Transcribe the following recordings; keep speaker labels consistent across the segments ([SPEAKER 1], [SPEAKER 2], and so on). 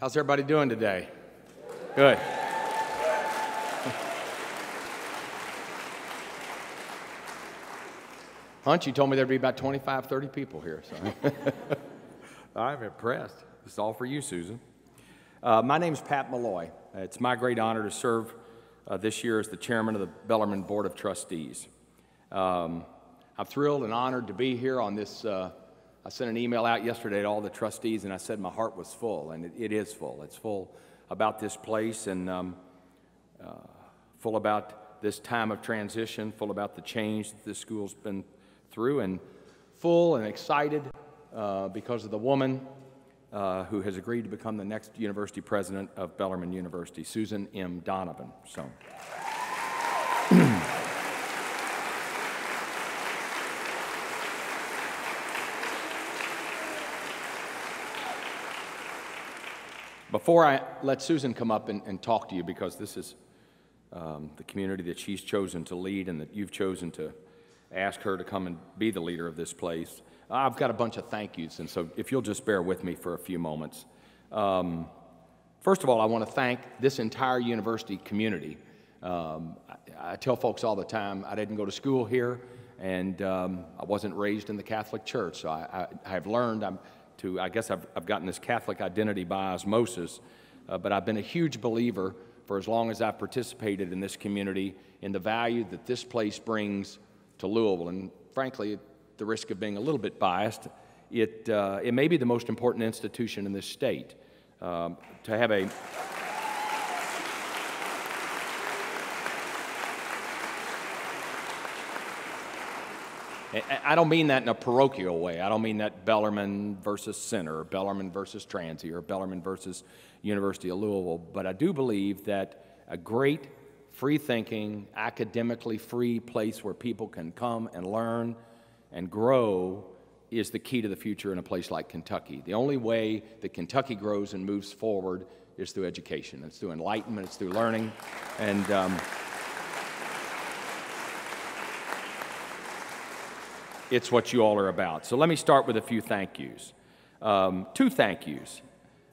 [SPEAKER 1] How's everybody doing today? Good. Hunt, you told me there'd be about 25, 30 people here. So.
[SPEAKER 2] I'm impressed. This is all for you, Susan.
[SPEAKER 1] Uh, my name is Pat Malloy. It's my great honor to serve uh, this year as the chairman of the Bellarmine Board of Trustees. Um, I'm thrilled and honored to be here on this. Uh, I sent an email out yesterday to all the trustees, and I said my heart was full, and it, it is full. It's full about this place and um, uh, full about this time of transition, full about the change that this school's been through, and full and excited uh, because of the woman uh, who has agreed to become the next university president of Bellarmine University, Susan M. Donovan. So. Before I let Susan come up and, and talk to you, because this is um, the community that she's chosen to lead and that you've chosen to ask her to come and be the leader of this place, I've got a bunch of thank yous, and so if you'll just bear with me for a few moments. Um, first of all, I want to thank this entire university community. Um, I, I, tell folks all the time I didn't go to school here, and um, I wasn't raised in the Catholic Church, so I, I, have learned I'm, to, I guess I've, I've gotten this Catholic identity by osmosis, uh, but I've been a huge believer for as long as I've participated in this community in the value that this place brings to Louisville. And frankly, the risk of being a little bit biased, it, uh, it may be the most important institution in this state. Um, to have a I don't mean that in a parochial way. I don't mean that Bellarmine versus Centre, or Bellarmine versus Transy, or Bellarmine versus University of Louisville. But I do believe that a great, free thinking, academically free place where people can come and learn and grow is the key to the future in a place like Kentucky. The only way that Kentucky grows and moves forward is through education. It's through enlightenment, it's through learning. And um, it's what you all are about. So let me start with a few thank yous. Um, two thank yous.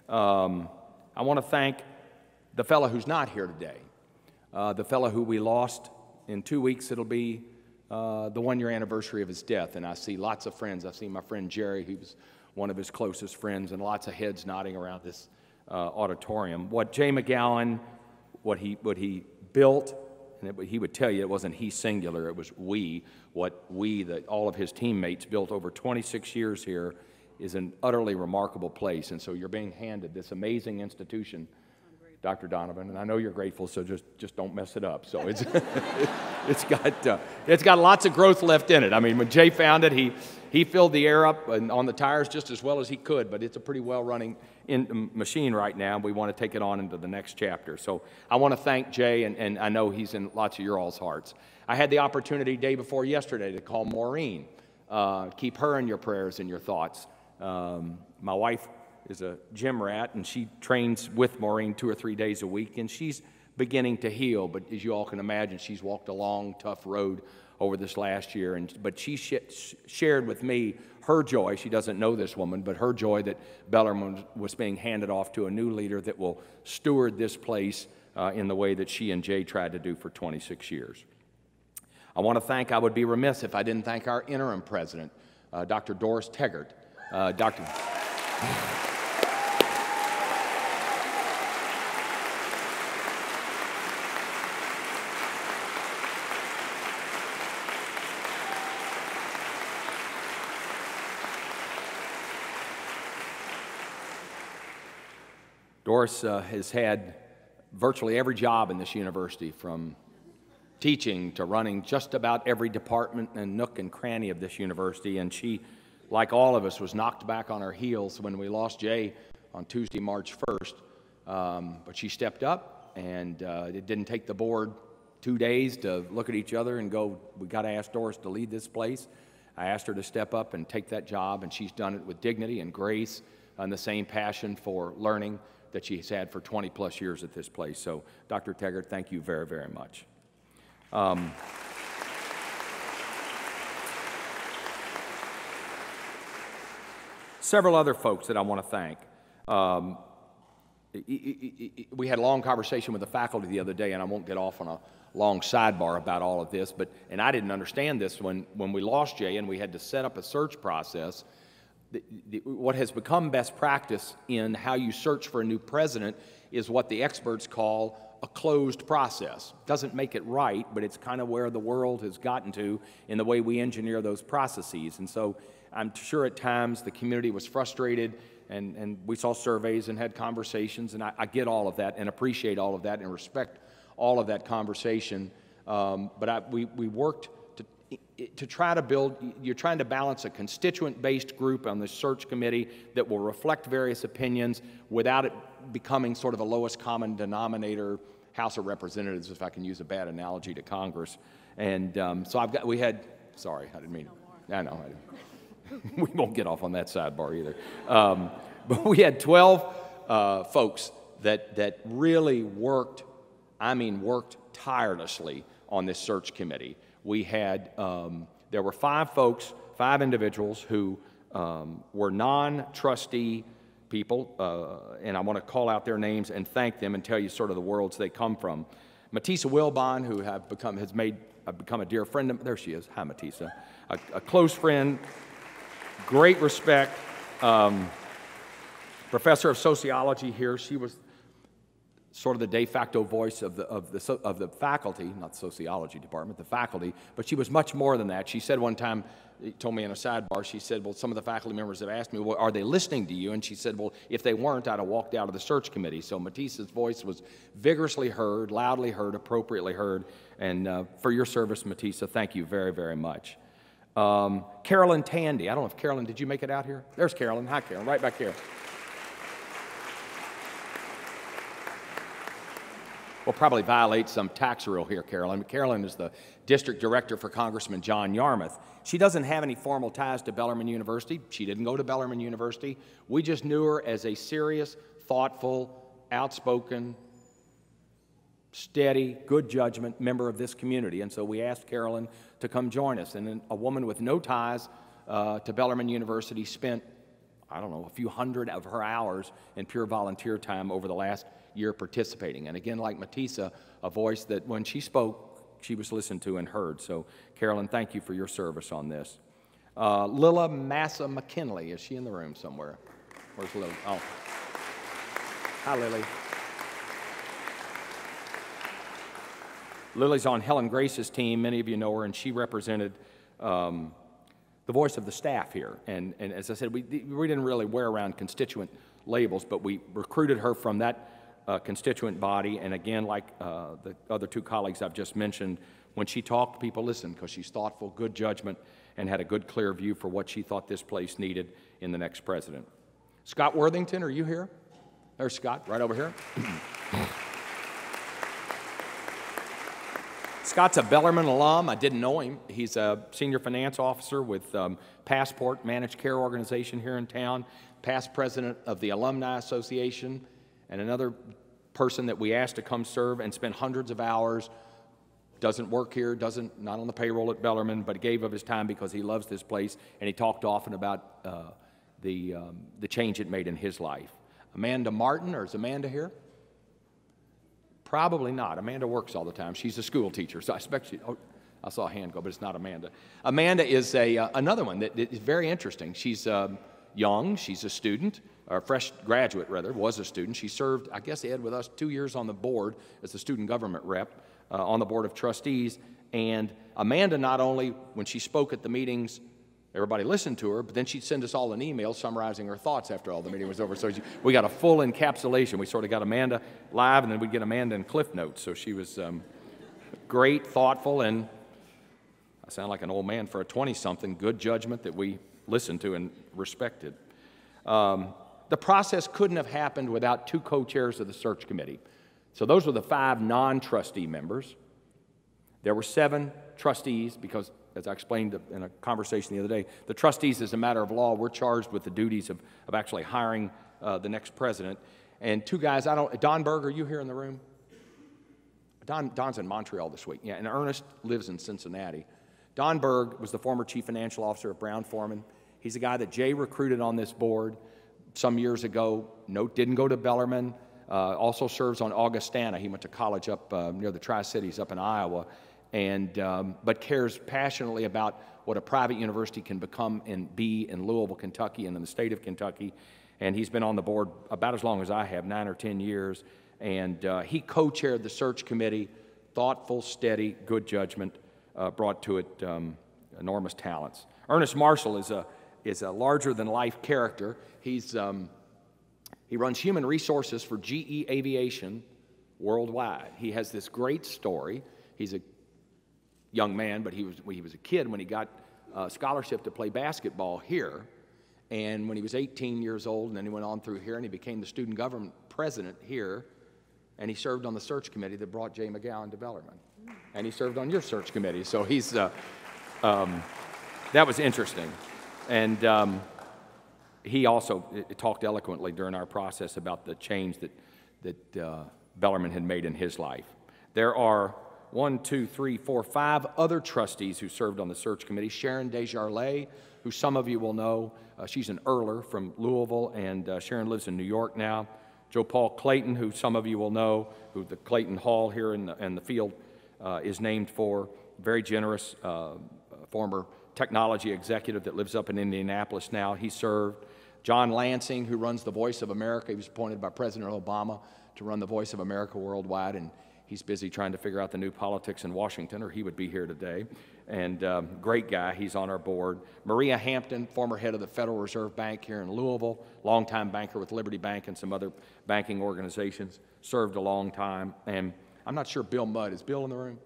[SPEAKER 1] Um, I want to thank the fellow who's not here today, uh, the fellow who we lost in two weeks. It'll be uh, the one year anniversary of his death. And I see lots of friends. I've seen my friend Jerry, who was one of his closest friends, and lots of heads nodding around this uh, auditorium. What Jay McGowan, what he, what he built, and it, he would tell you it wasn't he singular, it was we. What we, the, all of his teammates, built over 26 years here is an utterly remarkable place. And so you're being handed this amazing institution Dr. Donovan, and I know you're grateful, so just, just don't mess it up. So it's, it's, got, uh, it's got lots of growth left in it. I mean, when Jay found it, he, he filled the air up and on the tires just as well as he could, but it's a pretty well running in, machine right now. We want to take it on into the next chapter. So I want to thank Jay, and, and I know he's in lots of your all's hearts. I had the opportunity day before yesterday to call Maureen. Uh, keep her in your prayers and your thoughts. Um, my wife is a gym rat, and she trains with Maureen two or three days a week, and she's beginning to heal. But as you all can imagine, she's walked a long, tough road over this last year. And, but she sh- shared with me her joy. She doesn't know this woman, but her joy that Bellarmine was being handed off to a new leader that will steward this place uh, in the way that she and Jay tried to do for 26 years. I want to thank, I would be remiss if I didn't thank our interim president, uh, Dr. Doris Tegart. Uh, Dr. Doris uh, has had virtually every job in this university, from teaching to running just about every department and nook and cranny of this university. And she, like all of us, was knocked back on her heels when we lost Jay on Tuesday, March 1st. Um, but she stepped up, and uh, it didn't take the board two days to look at each other and go, We got to ask Doris to lead this place. I asked her to step up and take that job, and she's done it with dignity and grace and the same passion for learning that she's had for 20 plus years at this place. So, Dr. Tegart, thank you very, very much. Um, several other folks that I want to thank. Um, we had a long conversation with the faculty the other day, and I won't get off on a long sidebar about all of this, but, and I didn't understand this when, when we lost Jay and we had to set up a search process. The, the, what has become best practice in how you search for a new president is what the experts call a closed process. Doesn't make it right, but it's kind of where the world has gotten to in the way we engineer those processes. And so I'm sure at times the community was frustrated and, and we saw surveys and had conversations, and I, I get all of that and appreciate all of that and respect all of that conversation. Um, but I, we, we worked to, try to build, you're trying to balance a constituent based group on the search committee that will reflect various opinions without it becoming sort of a lowest common denominator House of Representatives, if I can use a bad analogy to Congress. And um, so I've got, we had, sorry, I didn't mean, I know, I didn't. we won't get off on that sidebar either. Um, but we had 12 uh, folks that, that really worked, I mean, worked tirelessly on this search committee. We had, um, there were five folks, five individuals who um, were non trustee people, uh, and I want to call out their names and thank them and tell you sort of the worlds they come from. Matisa Wilbon, who have become, has made, uh, become a dear friend of, there she is, hi Matisa, a, a close friend, great respect. Um, professor of sociology here. She was sort of the de facto voice of the, of, the, of the faculty, not the sociology department, the faculty, but she was much more than that. She said one time, told me in a sidebar, she said, Well, some of the faculty members have asked me, Well, are they listening to you? And she said, Well, if they weren't, I'd have walked out of the search committee. So Matisse's voice was vigorously heard, loudly heard, appropriately heard. And uh, for your service, Matisse, thank you very, very much. Um, Carolyn Tandy. I don't know if Carolyn, did you make it out here? There's Carolyn. Hi, Carolyn, right back here. We'll probably violate some tax rule here, Carolyn. Carolyn is the district director for Congressman John Yarmuth. She doesn't have any formal ties to Bellarmine University. She didn't go to Bellarmine University. We just knew her as a serious, thoughtful, outspoken, steady, good judgment member of this community. And so we asked Carolyn to come join us. And a woman with no ties uh, to Bellarmine University spent, I don't know, a few hundred of her hours in pure volunteer time over the last year participating. And again, like Matissa, a voice that when she spoke, she was listened to and heard. So, Carolyn, thank you for your service on this. Uh, Lilla Massa McKinley, is she in the room somewhere? Where's Lily? Oh. Hi, Lily. Lily's on Helen Grace's team. Many of you know her, and she represented um, the voice of the staff here. And, and as I said, we, we didn't really wear around constituent labels, but we recruited her from that uh, constituent body. And again, like uh, the other two colleagues I've just mentioned, when she talked, people listened because she's thoughtful, good judgment, and had a good, clear view for what she thought this place needed in the next president. Scott Worthington, are you here? There's Scott, right over here. Scott's a Bellarmine alum. I didn't know him. He's a senior finance officer with um, Passport Managed Care Organization here in town, past president of the Alumni Association, and another person that we asked to come serve and spend hundreds of hours. Doesn't work here, doesn't not on the payroll at Bellarmine, but gave of his time because he loves this place, and he talked often about uh, the um, the change it made in his life. Amanda Martin, or is Amanda here? Probably not. Amanda works all the time. She's a school teacher, so I expect she. Oh, I saw a hand go, but it's not Amanda. Amanda is a, uh, another one that, that is very interesting. She's um, young, she's a student, a fresh graduate, rather, was a student. She served, I guess, Ed, with us two years on the board as the student government rep uh, on the board of trustees. And Amanda, not only when she spoke at the meetings, Everybody listened to her, but then she'd send us all an email summarizing her thoughts after all the meeting was over. So we got a full encapsulation. We sort of got Amanda live, and then we'd get Amanda in Cliff Notes. So she was um, great, thoughtful, and I sound like an old man for a 20 something, good judgment that we listened to and respected. Um, the process couldn't have happened without two co chairs of the search committee. So those were the five non trustee members. There were seven trustees because as I explained in a conversation the other day, the trustees, as a matter of law, we're charged with the duties of, of actually hiring uh, the next president. And two guys, I don't, Don Berg, are you here in the room? Don, Don's in Montreal this week. Yeah, and Ernest lives in Cincinnati. Don Berg was the former chief financial officer of Brown Forman. He's a guy that Jay recruited on this board some years ago. Note didn't go to Bellarmine. uh, also serves on Augustana. He went to college up uh, near the Tri Cities up in Iowa, and, um, but cares passionately about what a private university can become and be in Louisville, Kentucky, and in the state of Kentucky. And he's been on the board about as long as I have, nine or 10 years. And uh, he co chaired the search committee, thoughtful, steady, good judgment, uh, brought to it um, enormous talents. Ernest Marshall is a, is a larger than life character. He's, um, he runs human resources for GE Aviation worldwide. He has this great story. He's a young man, but he was, he was a kid when he got a scholarship to play basketball here. And when he was 18 years old, and then he went on through here and he became the student government president here. And he served on the search committee that brought Jay McGowan to Bellarmine. And he served on your search committee. So he's, uh, um, that was interesting. And um, he also talked eloquently during our process about the change that, that uh, Bellarmine had made in his life. There are one, two, three, four, five other trustees who served on the search committee. Sharon Desjarlais, who some of you will know, uh, she's an Earler from Louisville, and uh, Sharon lives in New York now. Joe Paul Clayton, who some of you will know, who the Clayton Hall here in the, in the field uh, is named for, very generous uh, former technology executive that lives up in Indianapolis now. He served. John Lansing, who runs the Voice of America, he was appointed by President Obama to run the Voice of America worldwide, and he's busy trying to figure out the new politics in Washington, or he would be here today. And um, great guy, he's on our board. Maria Hampton, former head of the Federal Reserve Bank here in Louisville, longtime banker with Liberty Bank and some other banking organizations, served a long time. And I'm not sure Bill Mudd, is Bill in the room?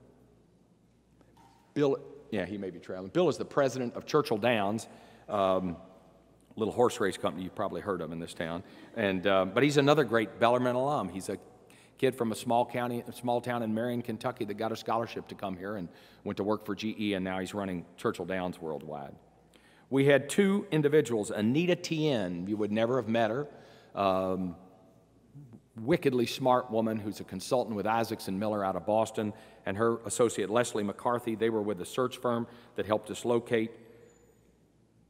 [SPEAKER 1] Bill, yeah, he may be traveling. Bill is the president of Churchill Downs. Um, little horse race company you've probably heard of in this town. And, uh, but he's another great Bellarmine alum. He's a kid from a small county, a small town in Marion, Kentucky that got a scholarship to come here and went to work for GE, and now he's running Churchill Downs worldwide. We had two individuals, Anita Tien, you would never have met her, um, wickedly smart woman who's a consultant with Isaacson Miller out of Boston, and her associate Leslie McCarthy. They were with a search firm that helped us locate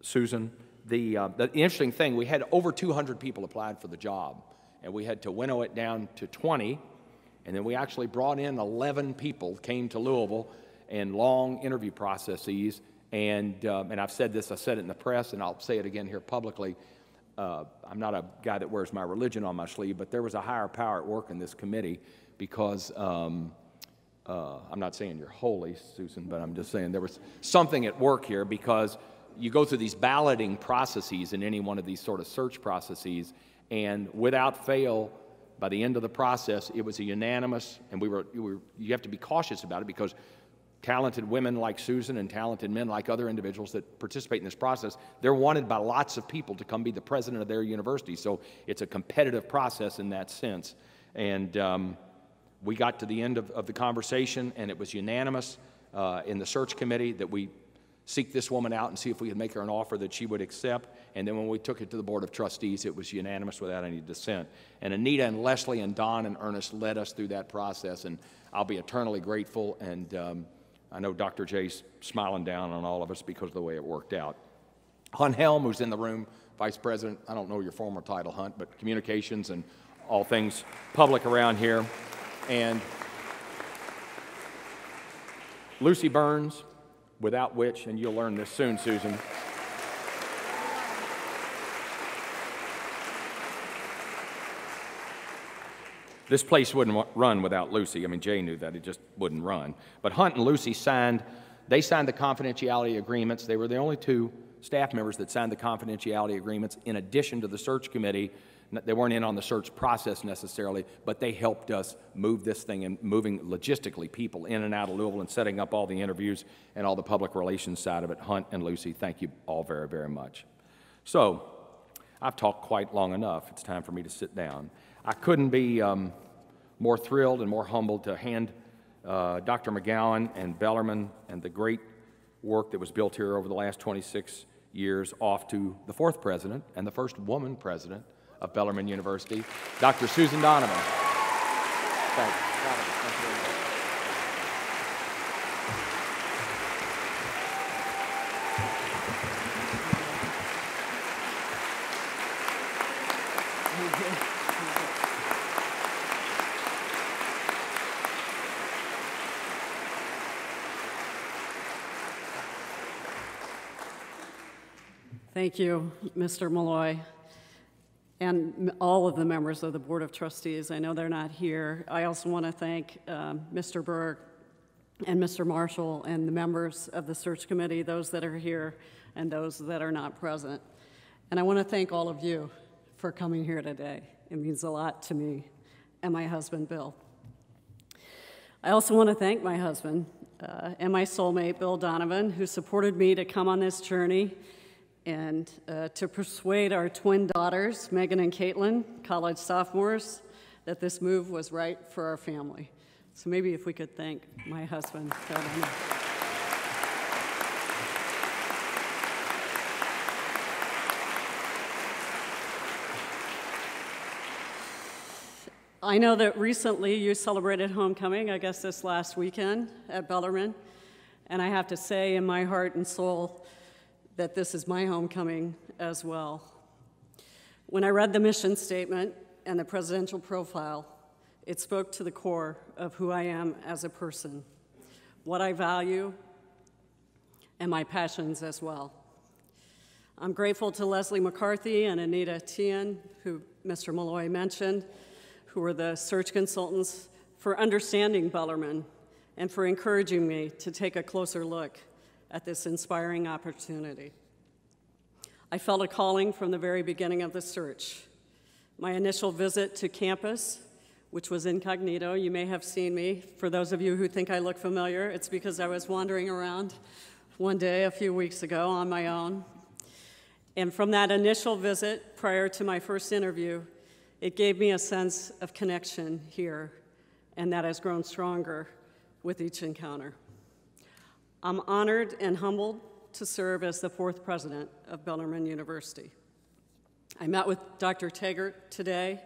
[SPEAKER 1] Susan the, uh, the interesting thing, we had over 200 people applied for the job, and we had to winnow it down to 20, and then we actually brought in 11 people, came to Louisville, and long interview processes. And, um, and I've said this, I said it in the press, and I'll say it again here publicly. Uh, I'm not a guy that wears my religion on my sleeve, but there was a higher power at work in this committee because um, uh, I'm not saying you're holy, Susan, but I'm just saying there was something at work here because you go through these balloting processes in any one of these sort of search processes, and without fail, by the end of the process, it was a unanimous, and we were, we were, you have to be cautious about it because talented women like Susan and talented men like other individuals that participate in this process, they're wanted by lots of people to come be the president of their university. So it's a competitive process in that sense. And um, we got to the end of, of, the conversation, and it was unanimous uh, in the search committee that we seek this woman out and see if we could make her an offer that she would accept. And then when we took it to the Board of Trustees, it was unanimous without any dissent. And Anita and Leslie and Don and Ernest led us through that process, and I'll be eternally grateful. And um, I know Dr. J's smiling down on all of us because of the way it worked out. Hunt Helm, who's in the room, Vice President, I don't know your former title, Hunt, but communications and all things public around here. And Lucy Burns, without which, and you'll learn this soon, Susan, this place wouldn't run without Lucy. I mean, Jay knew that it just wouldn't run. But Hunt and Lucy signed, they signed the confidentiality agreements. They were the only two staff members that signed the confidentiality agreements in addition to the search committee they weren't in on the search process necessarily, but they helped us move this thing and moving logistically people in and out of Louisville and setting up all the interviews and all the public relations side of it. Hunt and Lucy, thank you all very, very much. So, I've talked quite long enough. It's time for me to sit down. I couldn't be um, more thrilled and more humbled to hand uh, Dr. McGowan and Bellarmine and the great work that was built here over the last 26 years off to the fourth president and the first woman president of Bellarmine University, Dr. Susan Donovan. Thank you.
[SPEAKER 3] Thank you. Thank you, Mr. Malloy and all of the members of the Board of Trustees. I know they're not here. I also want to thank um, Mr. Berg and Mr. Marshall and the members of the search committee, those that are here and those that are not present. And I want to thank all of you for coming here today. It means a lot to me and my husband, Bill. I also want to thank my husband uh, and my soulmate, Bill Donovan, who supported me to come on this journey and uh, to persuade our twin daughters, Megan and Caitlin, college sophomores, that this move was right for our family. So maybe if we could thank my husband, I know that recently you celebrated homecoming, I guess this last weekend at Bellarmine. And I have to say, in my heart and soul, that this is my homecoming as well. When I read the mission statement and the presidential profile, it spoke to the core of who I am as a person, what I value, and my passions as well. I'm grateful to Leslie McCarthy and Anita Tien, who Mr. Malloy mentioned, who were the search consultants, for understanding Bellarmine and for encouraging me to take a closer look at this inspiring opportunity. I felt a calling from the very beginning of the search. My initial visit to campus, which was incognito, you may have seen me. For those of you who think I look familiar, it's because I was wandering around one day a few weeks ago on my own. And from that initial visit, prior to my first interview, it gave me a sense of connection here, and that has grown stronger with each encounter. I'm honored and humbled to serve as the fourth president of Bellarmine University. I met with Dr. Taggart today,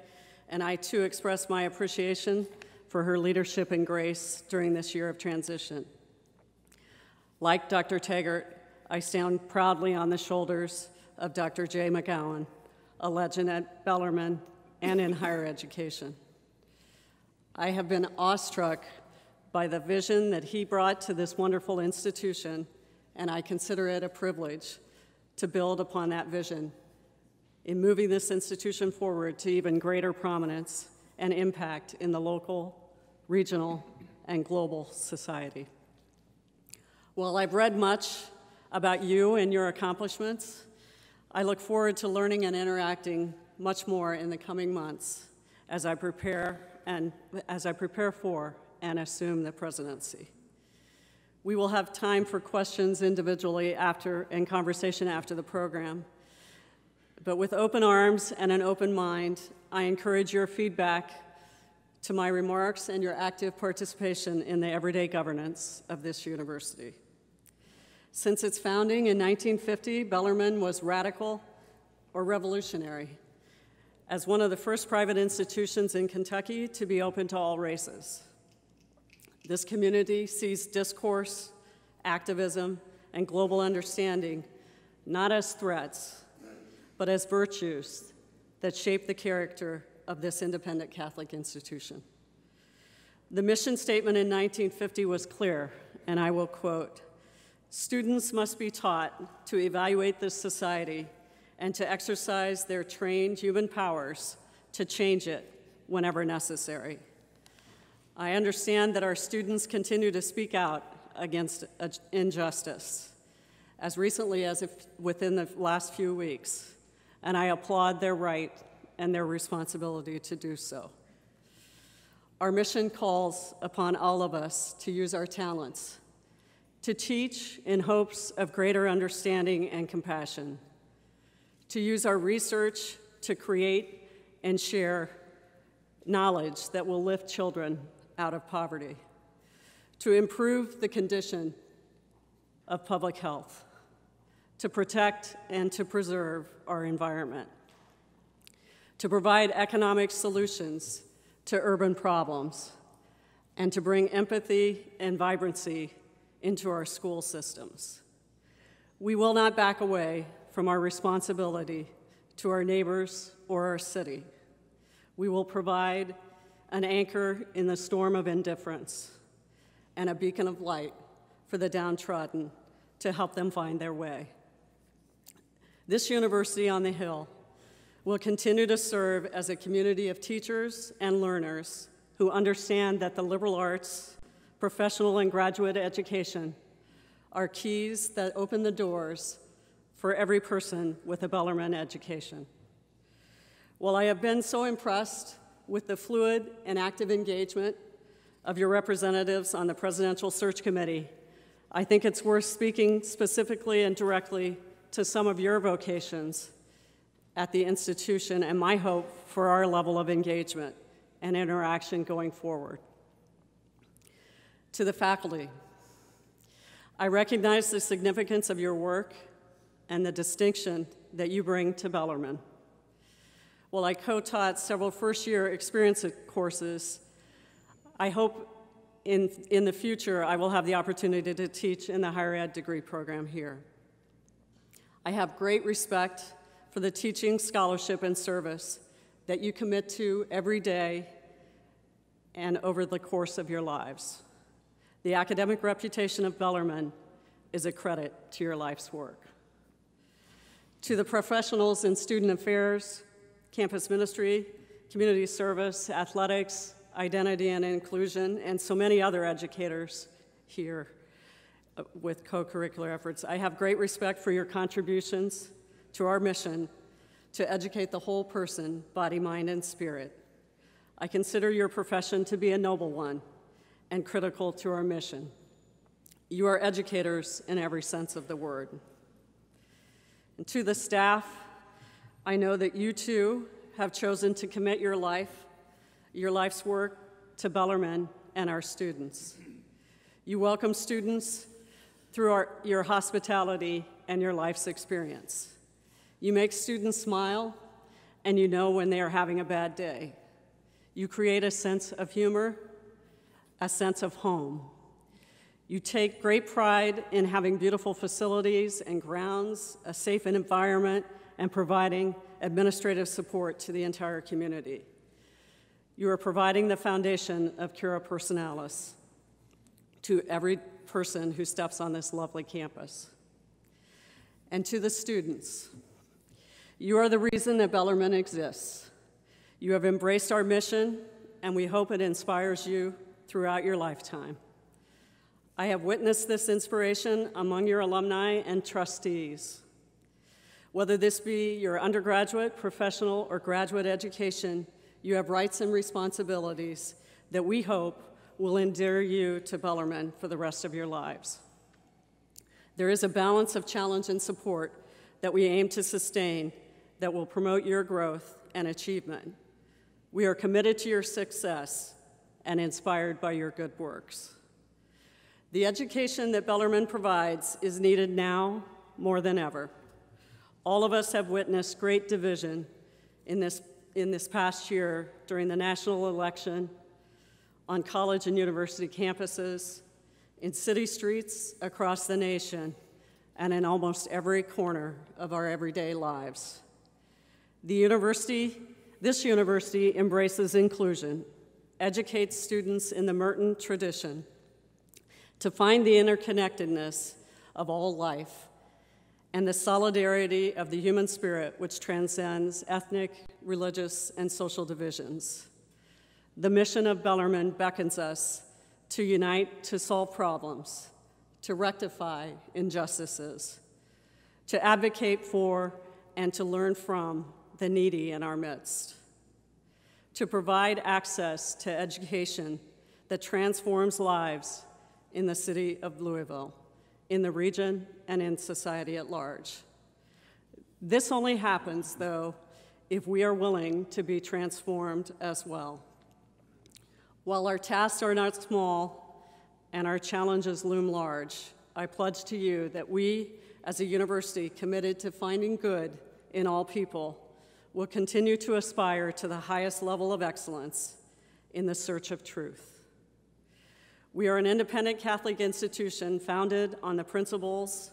[SPEAKER 3] and I too express my appreciation for her leadership and grace during this year of transition. Like Dr. Taggart, I stand proudly on the shoulders of Dr. Jay McGowan, a legend at Bellarmine and in higher education. I have been awestruck by the vision that he brought to this wonderful institution, and I consider it a privilege to build upon that vision in moving this institution forward to even greater prominence and impact in the local, regional, and global society. While I've read much about you and your accomplishments, I look forward to learning and interacting much more in the coming months as I prepare and as I prepare for and assume the presidency. We will have time for questions individually after and conversation after the program. But with open arms and an open mind, I encourage your feedback to my remarks and your active participation in the everyday governance of this university. Since its founding in 1950, Bellarmine was radical or revolutionary as one of the first private institutions in Kentucky to be open to all races. This community sees discourse, activism, and global understanding not as threats, but as virtues that shape the character of this independent Catholic institution. The mission statement in 1950 was clear, and I will quote Students must be taught to evaluate this society and to exercise their trained human powers to change it whenever necessary. I understand that our students continue to speak out against injustice, as recently as if within the last few weeks, and I applaud their right and their responsibility to do so. Our mission calls upon all of us to use our talents, to teach in hopes of greater understanding and compassion to use our research to create and share knowledge that will lift children out of poverty, to improve the condition of public health, to protect and to preserve our environment, to provide economic solutions to urban problems, and to bring empathy and vibrancy into our school systems. We will not back away from our responsibility to our neighbors or our city. We will provide an anchor in the storm of indifference and a beacon of light for the downtrodden to help them find their way. This University on the Hill will continue to serve as a community of teachers and learners who understand that the liberal arts, professional and graduate education are keys that open the doors for every person with a Bellarmine education. While I have been so impressed with the fluid and active engagement of your representatives on the Presidential Search Committee, I think it's worth speaking specifically and directly to some of your vocations at the institution and my hope for our level of engagement and interaction going forward. To the faculty, I recognize the significance of your work and the distinction that you bring to Bellarmine. While I co taught several first year experience courses, I hope in, in the future I will have the opportunity to teach in the higher ed degree program here. I have great respect for the teaching, scholarship, and service that you commit to every day and over the course of your lives. The academic reputation of Bellarmine is a credit to your life's work. To the professionals in student affairs, campus ministry, community service, athletics, identity and inclusion, and so many other educators here uh, with co curricular efforts, I have great respect for your contributions to our mission to educate the whole person, body, mind, and spirit. I consider your profession to be a noble one and critical to our mission. You are educators in every sense of the word. And to the staff, I know that you too have chosen to commit your life, your life's work, to Bellarmine and our students. You welcome students through our, your hospitality and your life's experience. You make students smile, and you know when they are having a bad day. You create a sense of humor, a sense of home. You take great pride in having beautiful facilities and grounds, a safe environment, and providing administrative support to the entire community. You are providing the foundation of Cura Personalis to every person who steps on this lovely campus. And to the students, you are the reason that Bellarmine exists. You have embraced our mission, and we hope it inspires you throughout your lifetime. I have witnessed this inspiration among your alumni and trustees. Whether this be your undergraduate, professional, or graduate education, you have rights and responsibilities that we hope will endear you to Bellarmine for the rest of your lives. There is a balance of challenge and support that we aim to sustain that will promote your growth and achievement. We are committed to your success and inspired by your good works. The education that Bellarmine provides is needed now more than ever. All of us have witnessed great division in this, in this past year during the national election, on college and university campuses, in city streets across the nation, and in almost every corner of our everyday lives. The university, this university embraces inclusion, educates students in the Merton tradition to find the interconnectedness of all life and the solidarity of the human spirit which transcends ethnic, religious, and social divisions. The mission of Bellarmine beckons us to unite to solve problems, to rectify injustices, to advocate for and to learn from the needy in our midst, to provide access to education that transforms lives in the city of Louisville, in the region, and in society at large. This only happens, though, if we are willing to be transformed as well. While our tasks are not small and our challenges loom large, I pledge to you that we, as a university committed to finding good in all people, will continue to aspire to the highest level of excellence in the search of truth. We are an independent Catholic institution founded on the principles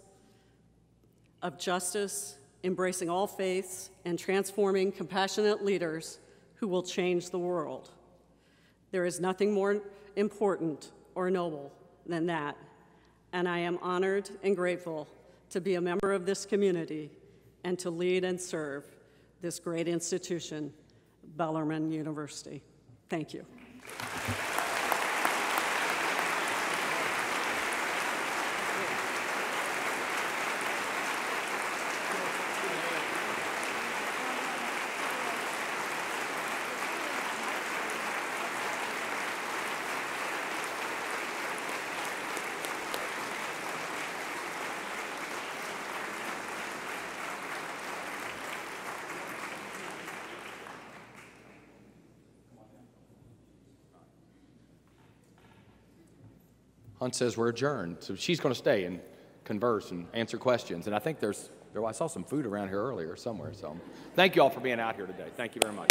[SPEAKER 3] of justice, embracing all faiths, and transforming compassionate leaders who will change the world. There is nothing more important or noble than that, and I am honored and grateful to be a member of this community and to lead and serve this great institution, Bellarmine University. Thank you.
[SPEAKER 1] Says we're adjourned, so she's going to stay and converse and answer questions. And I think there's, there, I saw some food around here earlier somewhere. So thank you all for being out here today. Thank you very much.